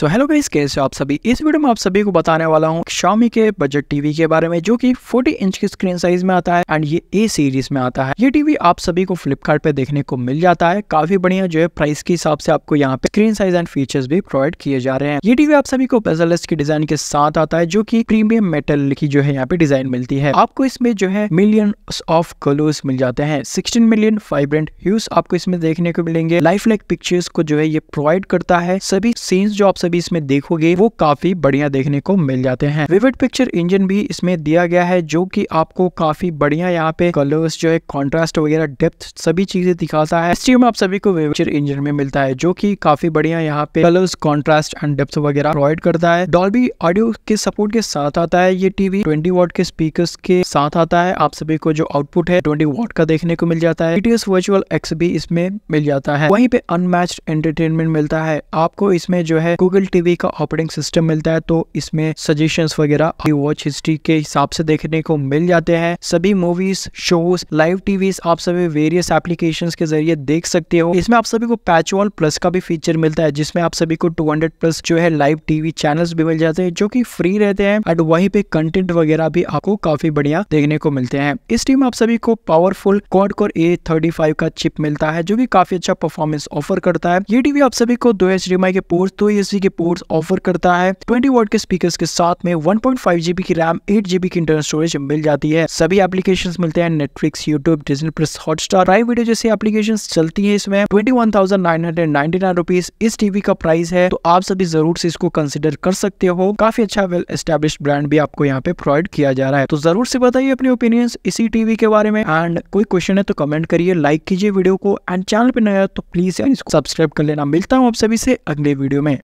So hello guys कैसे आप सभी? इस वीडियो में आप सभी को बताने वाला हूँ Xiaomi के बजट टीवी के बारे में, जो कि 40 इंच की स्क्रीन साइज़ में आता है एंड ये ए सीरीज़ में आता है। ये टीवी आप सभी को फ्लिपकार्ट पे देखने को मिल जाता है। काफ़ी बढ़िया जो है प्राइस के हिसाब से आपको यहाँ पे स्क्रीन साइज़ एंड फीचर्स भी प्रोवाइड किए जा रहे हैं। ये टीवी आप सभी को बेजलेस की डिज़ाइन के साथ आता है, जो की प्रीमियम मेटल की जो है यहाँ पे डिज़ाइन मिलती है। आपको इसमें जो है मिलियन ऑफ़ कलर्स मिल जाते हैं। सिक्सटीन मिलियन वाइब्रेंट ह्यूज आपको इसमें देखने को मिलेंगे। लाइफ लाइक पिक्चर्स को जो है ये प्रोवाइड करता है। सभी सीन्स जो आप सभी इसमें देखोगे, वो काफ़ी बढ़िया देखने को मिल जाते हैं। विविड पिक्चर इंजन भी इसमें दिया गया है, जो कि आपको काफ़ी बढ़िया यहाँ पे कलर्स जो है कॉन्ट्रास्ट वगैरह डेप्थ सभी चीज़ें दिखाता है। इस में आप सभी को विविड इंजन में मिलता है, जो की काफ़ी बढ़िया यहाँ पे कलर्स कॉन्ट्रास्ट एंड डेप्थ वगैरह प्रोवाइड करता है। डॉल्बी ऑडियो के सपोर्ट के साथ आता है, ये टीवी ट्वेंटी वॉट के स्पीकर के साथ आता है। आप सभी को जो आउटपुट है ट्वेंटी वॉट का देखने को मिल जाता है। वर्चुअल एक्स भी इसमें मिल जाता है। वहीं पे अनमैच्ड एंटरटेनमेंट मिलता है। आपको इसमें जो है गूगल टीवी का ऑपरेटिंग सिस्टम मिलता है तो इसमें सजेशंस वगैरह वॉच हिस्ट्री के हिसाब से देखने को मिल जाते हैं। सभी मूवीज़ शोज़ लाइव टीवी आप सभी वेरियस एप्लीकेशन के ज़रिए देख सकते हो। इसमें आप सभी को पैच वॉल प्लस का भी फीचर मिलता है, जिसमें आप सभी को 200 प्लस जो है लाइव टीवी चैनल्स भी मिल जाते हैं, जो कि फ्री रहते हैं एंड वहीं पे कंटेंट वगैरह भी आपको काफ़ी बढ़िया देखने को मिलते हैं। इस टीम आप सभी को powerful quad core A thirty five का चिप मिलता है, जो कि काफ़ी अच्छा परफॉर्मेंस ऑफ़र करता है। ये टीवी आप सभी को दो एच के पोर्ट दो एस के पोर्ट ऑफ़र करता है। ट्वेंटी वोट के स्पीकर के साथ में वन पॉइंट फाइव जीबी की रैम एट जीबी की इंटरनल स्टोरेज मिल जाती है। सभी एप्लीकेशन मिलते हैं Netflix YouTube Disney plus Hotstar prime video जैसी एप्लीकेशन चलती है इसमें। Twenty one thousand nine hundred ninety nine इस टीवी का प्राइस है। तो आप सभी ज़रूर से इसको कंसिडर कर सकते हो। काफ़ी अच्छा वेल एस्टेब्लिश ब्रांड भी आपको यहाँ पे प्रोवाइड किया जा रहा है। तो ज़रूर से बताइए अपने ओपिनियंस इसी टीवी के बारे में। एंड कोई क्वेश्चन है तो कमेंट करिए लाइक कीजिए वीडियो को। एंड चैनल पे नया तो प्लीज़ इसको सब्सक्राइब कर लेना। मिलता हूँ आप सभी से अगले वीडियो में।